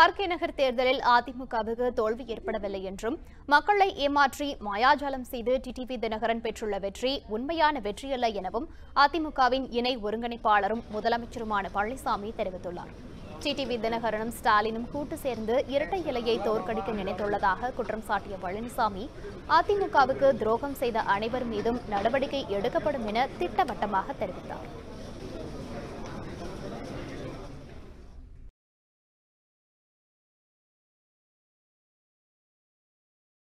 RK நகர் தேர்தலில் அதிமுகவுக்கு தோல்வி ஏற்படவில்லை என்றும் மக்களை ஏமாற்றி மாயாஜாலம் செய்து டிடிவி தினகரன் பெற்றுள்ள வெற்றி உண்மையான வெற்றியல்ல எனவும் அதிமுகவின் இணை ஒருங்கிணைப்பாளரும் முதலமைச்சருமான பழனிசாமி தெரிவித்துள்ளார். டிடிவி தினகரனும் ஸ்டாலினும் கூட்டு சேர்ந்து இரட்டை இலையை தோற்கடிக்க நினைத்துள்ளதாக குற்றம் சாட்டிய பழனிசாமி அதிமுகவுக்கு துரோகம் செய்த அனைவர் மீதும் நடவடிக்கை எடுக்கப்படும் என திட்டவட்டமாக தெரிவித்தார்.